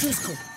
Francisco.